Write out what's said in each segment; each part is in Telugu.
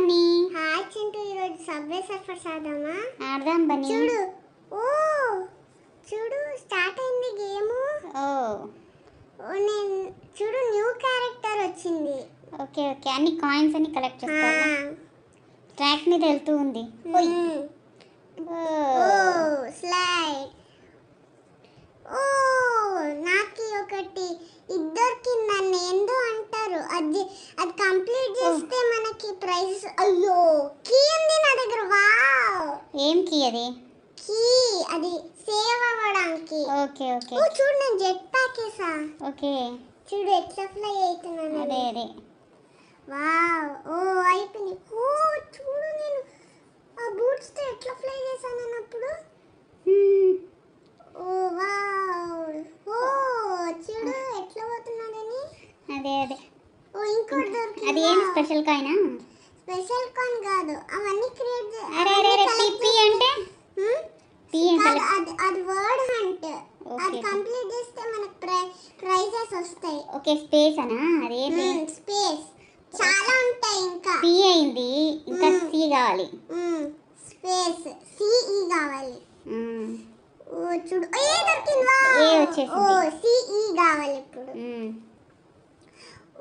బన్నీ హాయ్ చింటూ ఈరోజు సబ్వే సర్ఫర్స్ ఆదామా ఆడదాం బన్నీ చూడు ఓ చూడు స్టార్ట్ అయింది గేమ్. ఓ. ఓ నేను చూడు న్యూ క్యారెక్టర్ వచ్చింది. Okay okay. అన్ని కాయిన్స్ అన్ని కలెక్ట్ చేసుకోవాలా? ట్రాక్ మీద వెళ్తూ ఉంది. ఓ. స్లైడ్ ఓ నాకు ఒకటి. ఇద్దరికి నన్ను ఏందో అంటారు అది అది కంప్లీట్ చేస్తే మనకి ప్రైజ్ అయ్యో కీ ఉంది నా దగ్గర వావ్ ఏం కీ. అది సేవ్ అవ్వడానికి. Okay okay. ఓ చూడు నేను జెట్ ప్యాక్ వేసా ఓకే. చూడు ఎట్లా ఫ్లై అవుతున్నాను అదే అదే. వావ్. ఓ అయిపోయింది. ఓ చూడు నేను. ఆ బూట్స్తో ఎట్లా ఫ్లై చేశాను నేను అప్పుడు హ్మ్. ఓ వావ్. ఓ చూడు ఎట్లా పోతున్నాడని. అదే అదే. ఓ ఇంకోటి అది ఏం స్పెషల్ కాయినా? స్పెషల్ కాన్ కాదు. అవన్నీ క్రియేట్ అరే అరే అరే పీ పీ అంటే? పీ అంటే అది అది వర్డ్ హంట్ అది. కంప్లీట్ చేస్తే మనకు ప్రైజెస్ వస్తాయి. ఓకే స్పేస్ అనా? అదేంటి స్పేస్ చాలా ఉంటాయి ఇంకా. పీ అయింది. ఇంకా. సి కావాలి. స్పేస్ సిఈ కావాలి. ఓ చూడు. ఏ దొరికిందా? ఏ వచ్చేసింది. ఓ సిఈ కావాలి ఇప్పుడు మ్మ్.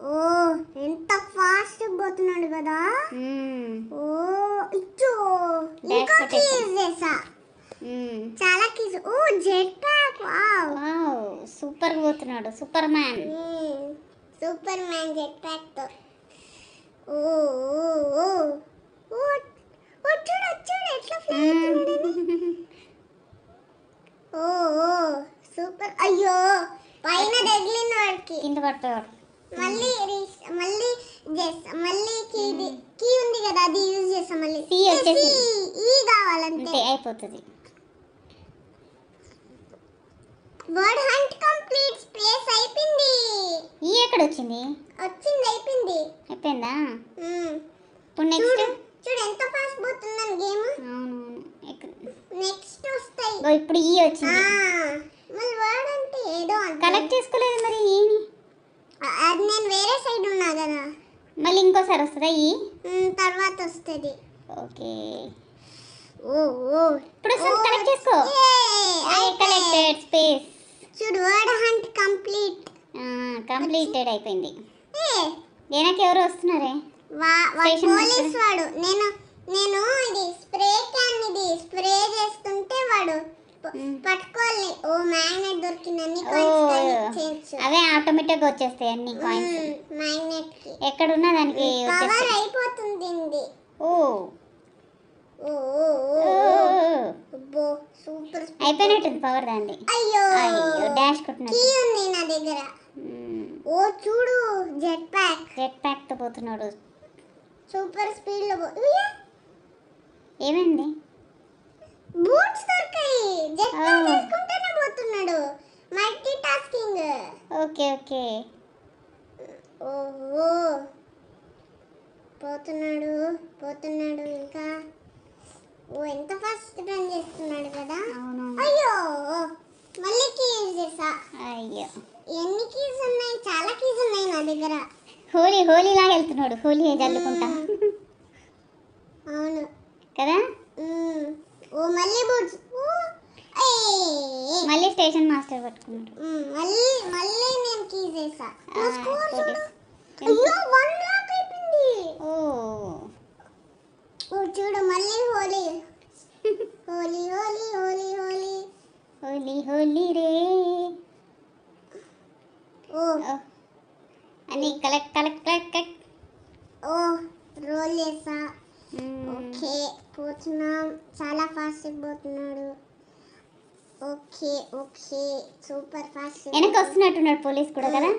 ఓ ఎంత ఫాస్ట్ పోతున్నాడు కదా మ్మ్. ఓ ఇచ్చు Dash ఇంకో కొట్టేసాం. కీస్ చేసా మ్మ్. చాలా కీస్ ఓ jet pack wow wow super పోతున్నాడు సూపర్ మ్యాన్ సూపర్ మ్యాన్తో ఓ ఓ ఎట్లా ఫ్లై ఓ ఓ సూపర్. అయ్యో పైన తగిలిన వాడికి. కింద పడిపోయాడు మళ్ళీ మళ్ళీ మళ్ళీ కీ కీ ఉంది కదా అది యూజ్ చేస్తా మళ్ళీ. ఈ కావాలంటే. అయిపోతుంది వర్డ్ హంట్ కంప్లీట్ స్పేస్ అయిపోయింది ఎక్కడ వచ్చింది వచ్చింది అయిపోయింది? అయిపోయిందా. ఇప్పుడు చూడు నెక్స్ట్ చూడు ఎంత ఫాస్ట్ పోతుందని గేమ్ నెక్స్ట్ వస్తాయి. ఇప్పుడు ఈ వచ్చింది. మళ్ళీ వర్డ్ అంటే ఏదో కలెక్ట్ చేసుకోలేదు మరి ఏమి అది నేను వేరే సైడ్ ఉన్నా కదా. మళ్ళీ ఇంకోసారి వస్తుందా ఈ? తర్వాత వస్తుంది. ఓకే. ఓ ఓ. ఇప్పుడు కలెక్ట్ చేసుకో. కలెక్టెడ్ స్పేస్ చూడు వర్డ్ హంట్ కంప్లీట్ కంప్లీటెడ్ అయిపోయింది. వెనక్కి ఎవరు వస్తున్నారే? పోలీస్. వాడు నేను నేను ఇది స్ప్రే క్యాన్ ఇది స్ప్రే చేస్తుంటే వాడు. పట్టుకోవాలి. ఓ మ్యాగ్నెట్ కాయిన్స్ చేయొచ్చు అవే ఆటోమేటిక్గా వచ్చేస్తాయి అన్ని కాయిన్స్ మ్యాగ్నెట్కి ఎక్కడున్నా దానికి వచ్చేస్తాయి. అయిపోతుంది. ఓ. ఓ సూపర్ అయిపోయినట్టుంది పవర్ దాన్ని అయ్యో. అయ్యో డాష్ కొట్టినట్టు కీ ఉంది నా దగ్గర. ఓ చూడు జెట్ ప్యాక్ జెట్ ప్యాక్తో పోతున్నాడు. సూపర్ స్పీడ్లో పో- ఏమైంది? బూట్స్ దొరికాయి. జెట్. ప్యాక్ వేసుకుంటూనే పోతున్నాడు. Multitasking okay okay. ఓహో. పోతున్నాడు పోతున్నాడు ఇంకా. ఓ ఎంత ఫాస్ట్ రన్ చేస్తున్నాడు కదా. అయ్యో. మళ్ళీ కీస్ చేసా. అయ్యో. ఎన్ని కీస్ ఉన్నాయి? చాలా కీస్ ఉన్నాయి నా దగ్గర. హోలీ హోలీ లాగా వెళ్తున్నాడు. హోలీ జల్లుకుంటా. అవును. కదా. ఓ మళ్ళీ బూట్స్. మళ్ళీ స్టేషన్ మాస్టర్ పట్టుకున్నాడు. మళ్ళీ మళ్ళీ నేను కీస్. చూడు. అయ్యో వన్ లాక్ అయిపోయింది. ఓ. ఓ చూడు మళ్ళీ హోలీ. హోలీ హోలీ హోలీ హోలీ. హోలీ హోలీ రే. ఓ. అన్ని కలెక్ట్ కలెక్ట్ కలెక్ట్ కలెక్ట్. ఓ రోల్ చేసా. ఓకే పోతున్నాం చాలా ఫాస్ట్ పోతున్నాడు. Okay okay. సూపర్ ఫాస్ట్ వెనక వస్తున్నట్టున్నాడు పోలీస్ కూడా కదా?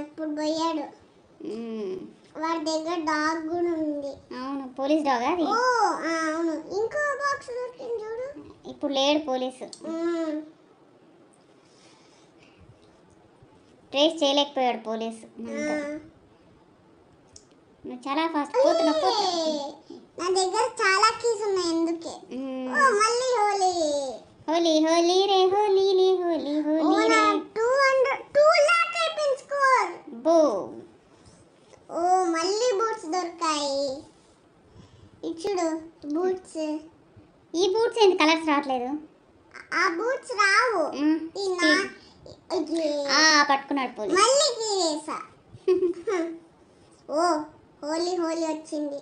ఇప్పుడు పోయాడు. వాడి దగ్గర డాగ్ కూడా ఉంది. అవును పోలీస్ డాగా అది? అవును. ఇంకో బాక్స్ దొరికింది చూడు. ఇప్పుడు లేడు పోలీసు. ట్రేస్ చేయలేకపోయాడు పోలీసు. నువ్వు చాలా ఫాస్ట్ పోతున్నావు. ఏయ్, నా దగ్గర చాలా కీస్ ఉన్నాయి ఎందుకే. ఓ మళ్ళీ హోలీ. హోలీ హోలీ రే హోలీ లే హోలీ హోలీ రే. టూ హండ్రెడ్ టూ లాక్ అయిపోయింది స్కోర్ బో ఓ మళ్ళీ బూట్స్ దొరికాయి. ఇచ్చుడు బూట్స్ ఈ బూట్స్ ఏంటి కలర్స్ రావట్లేదు. ఆ బూట్స్ రావు. పట్టుకున్నాడు పోలీస్. మళ్ళీ ఓ హోలీ హోలీ వచ్చింది.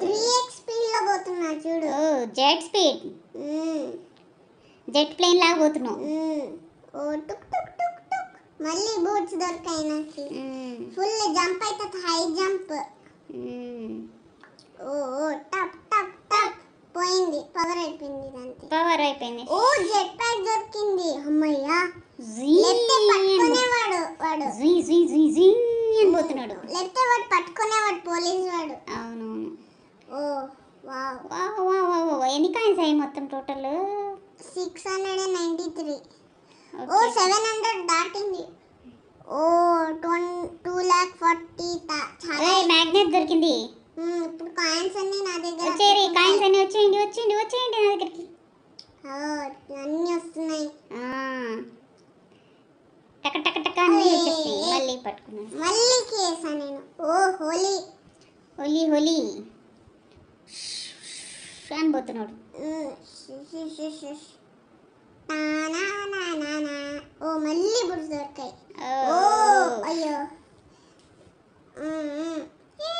త్రీ ఎక్స్ స్పీడ్లో పోతున్నా చూడు. Jet speed. జెట్ ప్లేన్ లాగా పోతున్నావు. ఓ టుక్ టుక్ టుక్ టుక్. మళ్ళీ బూట్స్ దొరికాయి నాకు. ఫుల్ జంప్ అవుతుంది హై జంప్. ఓ టప్. పోయింది పవర్ అయిపోయింది ఇదంతే. పవర్ అయిపోయింది. ఓ జెట్ ప్యాక్ దొరికింది. అమ్మయ్యా. జీ లెఫ్ట్ పట్టుకునేవాడు వాడు. జీ జీ జీ జీ అని పోతున్నాడు. లెఫ్ట్ వాడు పట్టుకునేవాడు పోలీస్ వాడు. అవునవును. ఓ వావ్. వా వా వా వా ఎన్ని కాయిన్స్ అయ్యి మొత్తం total? Six hundred and ninety three oh seven hundred దాటింది. ఓ ట్వం టూ ల్యాక్ ఫార్టీ మ్యాగ్నెట్ దొరికింది. ఇప్పుడు కాయిన్స్ అన్ని నా దగ్గర వచ్చేరి కాయిన్స్ అన్ని వచ్చేయండి వచ్చేయండి వచ్చేయండి నా దగ్గరికి అన్ని వస్తున్నాయి ఆ. టక టక టక అన్ని వచ్చేస్తాయి మళ్ళీ పట్టుకున్నాను మళ్ళీ కేసా నేను ఓ హోలీ హోలీ హోలీ అని పోతున్నాడు మ్మ్, ష్ ష్ ష్ ష్ ష్. టానా నా నా నా. ఓ మళ్ళీ బుడ్స్ దొరికాయి ఓ అయ్యో మ్మ్, మ్మ్. ఏ,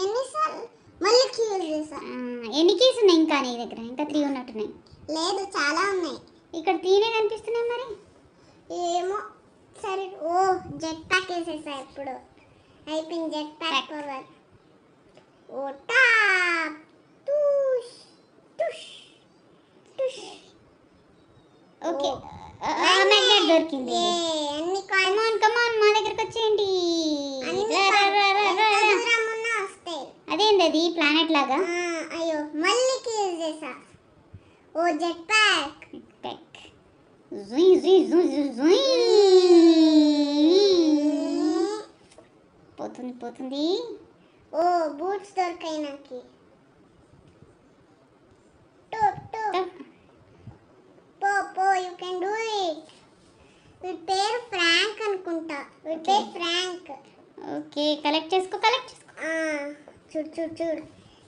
ఎన్నిసార్లు మళ్ళీ క్యూజ్ చేసా ఆ, ఎన్ని కీస్ ఉన్నాయి ఇంకా నీ దగ్గర? ఇంకా త్రీ ఉన్నట్టున్నాయి. లేదు చాలా ఉన్నాయి. ఇక్కడ త్రీనే కనిపిస్తున్నాయి మరి. ఏమో సరే. ఓ జెట్ ప్యాక్ వేసేసా ఇప్పుడు. అయిపోయింది జెట్ ప్యాక్ పవర్ ఓ టాప్ టుష్ టుష్ టుష్ ఓకే. మ్యాగ్నెట్ దొరికింది అన్ని కమాన్ కమాన్ మా దగ్గరకు వచ్చేయండి. అదేంది అది? ప్లానెట్ లాగా ఆ, అయ్యో మళ్ళీ క్యూజ్ చేసా ఓ జెట్ ప్యాక్ టెక్ జుయ్ జుయ్ జుయ్ జుయ్ పోతుంది పోతుంది ఓ బూట్స్ దొరికాయి నాకు టోప్ టోప్ పో పో యూ కెన్ డూ ఇట్ వీడి పేరు ఫ్రాంక్ అనుకుంటా. వీడి పేరు ఫ్రాంక్ ఓకే కలెక్ట్ చేసుకో కలెక్ట్ చేసుకో. ఆ, చూడు చూడు చూడు.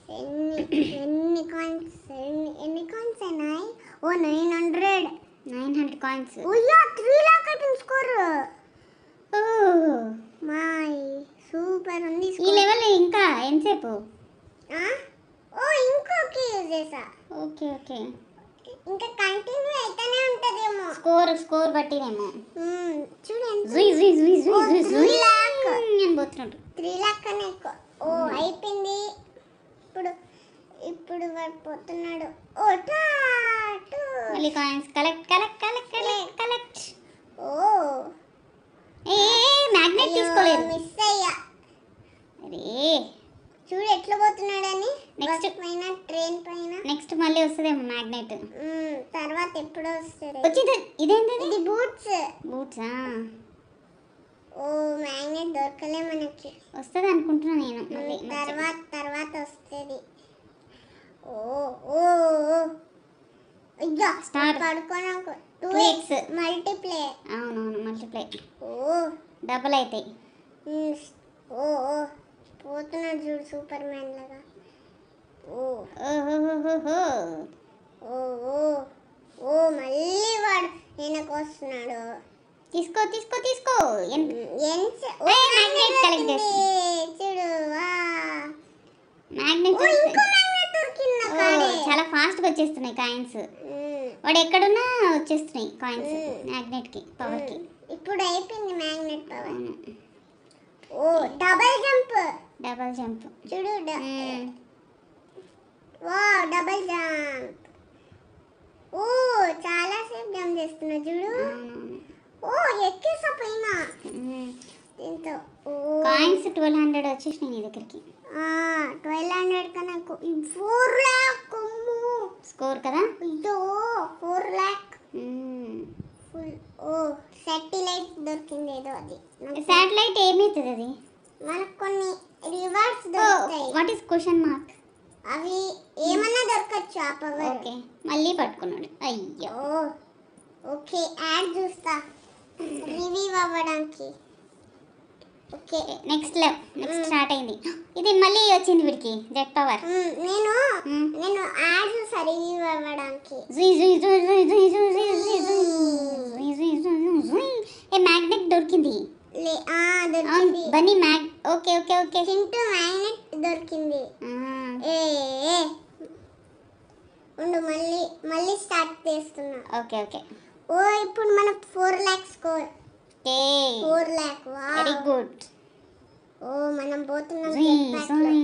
ఎన్ని ఎన్ని కాయిన్స్ ఎన్ని ఎన్ని కాయిన్స్ అయినాయి? ఓ nine hundred nine hundred coins అయ్యో త్రీ లాక్ అయిపోయింది స్కోర్ మై సూపర్ ఉంది ఈ. లెవెల్ ఇంకా ఎంతసేపు? ఓ ఇంకొక యూజ్ చేసా. ఓకే ఓకే ఇంకా కంటిన్యూ అయితేనే ఉంటదేమో. స్కోర్ స్కోర్ బట్టినేమో చూడండి జుయ్ జుయ్ జుయ్ జుయ్ ఓ, జుయ్ three జుయ్ lakh. అని పోతున్నాడు త్రీ లాక్ కన్నా ఎక్కువ. ఓ అయిపోయింది. ఇప్పుడు ఇప్పుడు వాడు పోతున్నాడు. ఓ టాటు మళ్ళీ coins collect collect collect collect collect ఓ. ఏ మ్యాగ్నెట్ తీసుకోలేదు. మిస్ అయ్యా. అరే. చూడు ఎట్లా పోతున్నాడని. బస్ పైన ట్రైన్ పైన. నెక్స్ట్ మళ్ళీ వస్తుందేమో మ్యాగ్నెట్ తర్వాత ఎప్పుడో వస్తుంది. వచ్చింది ఇదేంటి ఇది బూట్స్ బూట్సా ఓ మ్యాగ్నెట్ దొరకలే మనకి. వస్తుంది అనుకుంటున్నా నేను. మళ్ళీ. తర్వాత తర్వాత వస్తుంది. ఓ ఓ ఓ. అయ్యా Start. పడుకోను టూ 2x. X multiply. అవునవును మల్టిప్లై. ఓ. డబల్ అవుతాయి ఓ ఓ. పోతున్నాడు చూడు సూపర్ మ్యాన్ లాగా ఓ ఓ ఓ ఓ మళ్ళీ వాడు వెనక వస్తున్నాడు తీసుకో తీసుకో తీసుకో. collect దొరికింది. చూడు. మ్యాగ్నెట్. చాలా ఫాస్ట్గా వచ్చేస్తున్నాయి కాయిన్స్. వాడు ఎక్కడున్నా వచ్చేస్తున్నాయి కాయిన్స్. మ్యాగ్నెట్కి పవర్కి ఇప్పుడు అయిపోయింది మ్యాగ్నెట్ పవర్ ఓ డబల్ జంప్ డబల్ జంప్ చూడు. వా డబల్ జంప్ ఓ చాలా సేపు జంప్ చేస్తున్నా చూడు. ఓ ఎక్కేసా పైన. దీంతో కాయిన్స్ ట్వెల్వ్ హండ్రెడ్ వచ్చేసినాయి నీ దగ్గరికి. ట్వెల్వ్ హండ్రెడ్ కన్నా ఫోర్ ల్యాక్ స్కోర్ కదా? అయ్యో ఫోర్ ల్యాక్. ఫుల్ ఓ సెటిలైట్ దొరికింది ఏదో అది. శాటిలైట్ ఏమవుతుంది అది? మనకు కొన్ని రివార్డ్స్ దొరుకుతాయి. What is question mark? అవి ఏమన్నా దొరకచ్చు ఆ పవర్. ఓకే మళ్ళీ పట్టుకున్నాడు. అయ్యో. ఓకే యాడ్ చూస్తా. రివీవ్ అవ్వడానికి ఓకే నెక్స్ట్ లెవ్ నెక్స్ట్ స్టార్ట్ అయింది ఇది మళ్ళీ వచ్చింది వీడికి జెట్ పవర్ నేను నేను యాడ్ చూసా రివ్యూ అవ్వడానికి ఏ మ్యాగ్నెట్ దొరికింది bunny మ్యాగ్ okay okay okay hint magnet దొరికింది ఏ ఉండు మళ్ళీ మళ్ళీ స్టార్ట్ చేస్తున్నా ఓకే ఓకే ఓ ఇప్పుడు మన four lakh score four lakh very good ఓ మనం పోతున్నాం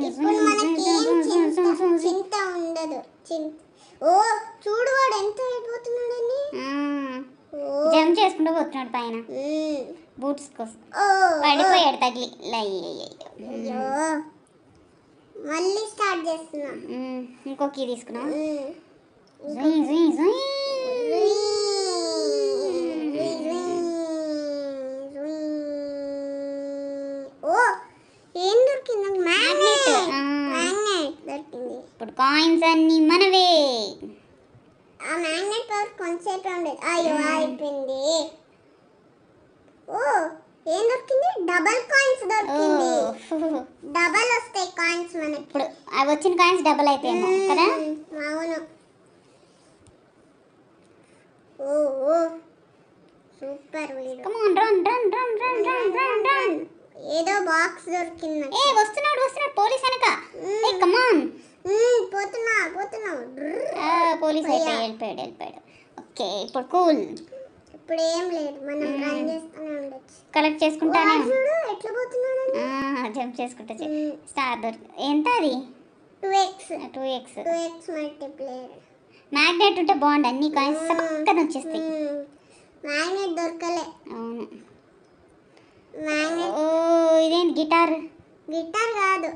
ఇప్పుడు మనకి ఏం చింత. చింత ఉండదు. చింత ఓ చూడు వాడు ఎంత అయిపోతున్నాడని జంప్ చేసుకుంటూ పోతున్నాడు పైన. బూట్స్ కోసం. పడిపోయాడు తగిలి. అయ్యో. మళ్ళీ స్టార్ట్ చేస్తున్నా. మ్మ్. ఇంకో కీ తీసుకున్నాం మ్మ్. జుయ్ జుయ్ జుయ్ రుయ్. రుయ్, రుయ్, రుయ్. ఓ ఏం దొరికింది నాకు మ్యాగ్నెట్ ఆ. మ్యాగ్నెట్ దొరికింది అన్ని మనవే ఆ మ్యాగ్నెట్ పవర్ కొంతసేపే ఉండేది. అయ్యో అయిపోయింది ఓ ఏం దొరికింది? డబల్ కాయిన్స్ దొరికింది. డబల్ వస్తాయి కాయిన్స్ మనకి. ఇప్పుడు అవి వచ్చిన కాయిన్స్ డబల్ అయితాయేమో కదా? అవును. ఓ ఓ. Super come on run run run run run run run ఏదో బాక్స్ దొరికింది. ఏ వస్తున్నాడు వస్తున్నాడు పోలీస్ వెనక. ఏ కమాన్ పోతున్నా పోతున్నా. పోలీస్ అయిపోయి వెళ్ళిపోయాడు వెళ్ళిపోయాడు. ఓకే ఇప్పుడు కూల్. ఇప్పుడు ఏం లేదు మనం రన్ చేస్తూనే ఉండొచ్చు. కలెక్ట్ చేసుకుంటానే? చూడు ఎట్లా పోతున్నాడు జంప్ చేసుకుంటా స్టార్ దొరికి ఎంత అది? Two X. Two X. Two X multiplayer. Magnet ఉంటే బాగుండు అన్ని కాయిన్స్ చక్కగా వచ్చేస్తాయి. మ్యాగ్నెట్ దొరకలే. అవును. మ్యాగ్నెట్ ఓ ఇదేంటి గిటార్? గిటార్ కాదు.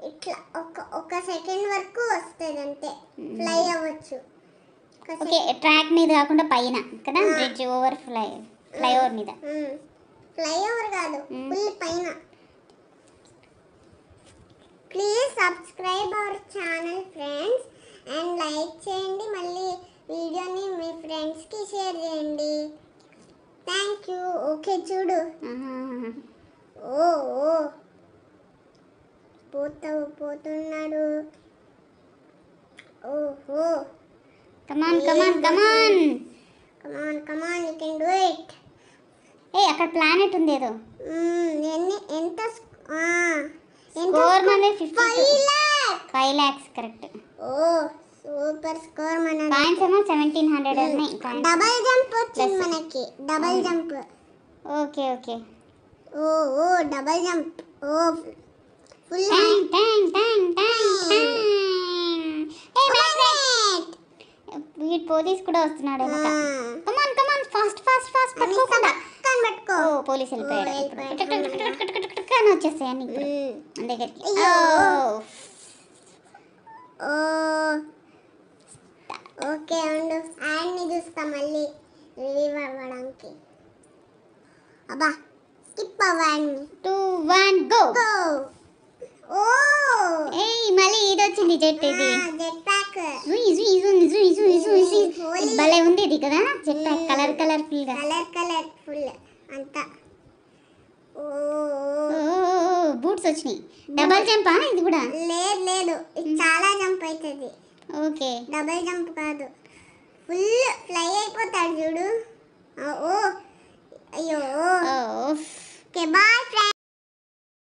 ఇట్లా ఒక ఒక సెకండ్ వరకు వస్తుంది అంతే. ఫ్లై అవ్వచ్చు. ఓకే ట్రాక్ మీద కాకుండా పైన కదా? బ్రిడ్జ్ ఓవర్ ఫ్లై ఫ్లైఓవర్ మీద. ఫ్లై ఓవర్ కాదు. ఫుల్ పైన. Please subscribe our channel friends and like చేయండి. మళ్ళీ వీడియోని మీ ఫ్రెండ్స్కి షేర్ చేయండి. థ్యాంక్ యూ ఓకే చూడు. ఓ ఓ. పోతావు పోతున్నాడు. ఓహో. Come on come on come on come on come on you can do it ఏ అక్కడ ప్లానెట్ ఉంది ఏదో. ఎన్ని ఎంత స్కోర్ మనది fifty five lakh five lakhs correct ఓ సూపర్ స్కోర్ మన కాయిన్స్ ఏమో సెవెంటీన్ హండ్రెడ్ ఉన్నాయి డబల్ జంప్ వచ్చింది. మనకి. డబల్ జంప్ ఓకే ఓకే ఓ ఓ డబల్ జంప్ ఓ Bang, bang, bang, bang, bang. Hey, magnet. వీడు పోలీస్ కూడా వస్తున్నాడు come on come on fast fast fast పట్టుకోకుండా పట్టుకో ఓ పోలీస్ వెళ్ళిపోయాడు. అని వచ్చేస్తాయి అన్ని hmm. దగ్గరికి. ఓకే ఉండు. ఆయన్ని చూస్తా మళ్ళీ. రిలీవ్ అవ్వడానికి. అబ్బా స్కిప్ అవ్వ టూ వన్ గో గో ఏయ్ మళ్ళీ ఇది వచ్చింది జెట్ ఇది. జుయ్ జుయ్ జుయ్ జుయ్ జుయ్ జుయ్ జుయ్. భలే ఉంది ఇది కదా జెట్ ప్యాక్ కలర్ కలర్ఫుల్గా కలర్ కలర్ ఫుల్ అంతా ఓ బూట్స్ వచ్చినాయి. డబల్ జంపా ఇది కూడా? లేదు లేదు. ఇది చాలా జంప్ అవుతుంది ఓకే. డబల్ జంప్ కాదు. ఫుల్ ఫ్లై అయిపోతాడు చూడు. ఓ. అయ్యో. Okay bye